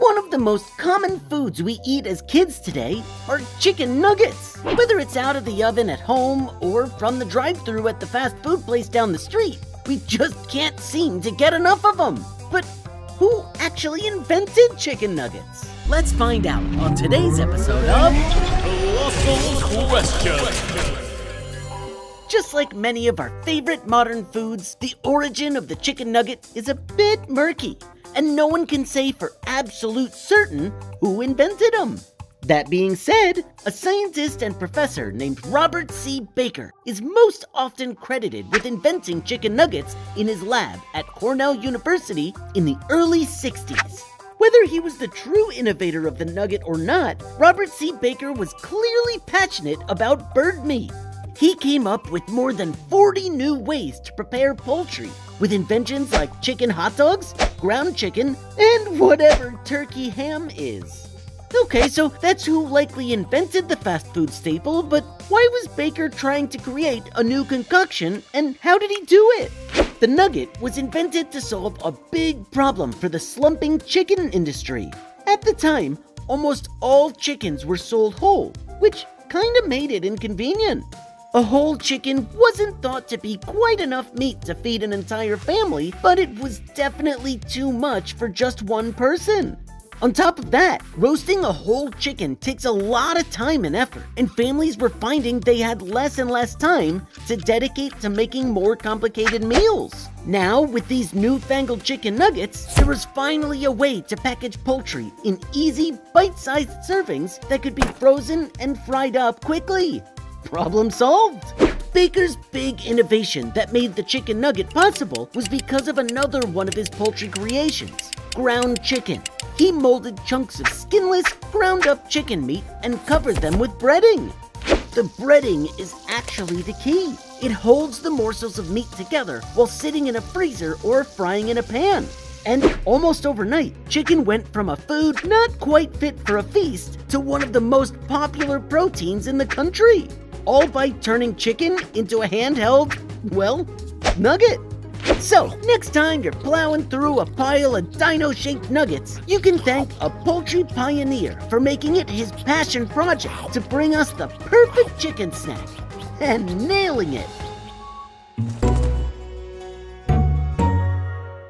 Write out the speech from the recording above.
One of the most common foods we eat as kids today are chicken nuggets. Whether it's out of the oven at home or from the drive through at the fast food place down the street, we just can't seem to get enough of them. But who actually invented chicken nuggets? Let's find out on today's episode of Colossal Question. Just like many of our favorite modern foods, the origin of the chicken nugget is a bit murky, and no one can say for absolute certain who invented them. That being said, a scientist and professor named Robert C. Baker is most often credited with inventing chicken nuggets in his lab at Cornell University in the early 60s. Whether he was the true innovator of the nugget or not, Robert C. Baker was clearly passionate about bird meat. He came up with more than 40 new ways to prepare poultry, with inventions like chicken hot dogs, ground chicken, and whatever turkey ham is. Okay, so that's who likely invented the fast food staple, but why was Baker trying to create a new concoction and how did he do it? The nugget was invented to solve a big problem for the slumping chicken industry. At the time, almost all chickens were sold whole, which kinda made it inconvenient. A whole chicken wasn't thought to be quite enough meat to feed an entire family, but it was definitely too much for just one person. On top of that, roasting a whole chicken takes a lot of time and effort, and families were finding they had less and less time to dedicate to making more complicated meals. Now, with these newfangled chicken nuggets, there was finally a way to package poultry in easy, bite sized servings that could be frozen and fried up quickly. Problem solved! Baker's big innovation that made the chicken nugget possible was because of another one of his poultry creations ground chicken. He molded chunks of skinless, ground up chicken meat and covered them with breading. The breading is actually the key. It holds the morsels of meat together while sitting in a freezer or frying in a pan. And almost overnight, chicken went from a food not quite fit for a feast to one of the most popular proteins in the country all by turning chicken into a handheld, well, nugget. So, next time you're plowing through a pile of dino shaped nuggets, you can thank a poultry pioneer for making it his passion project to bring us the perfect chicken snack and nailing it.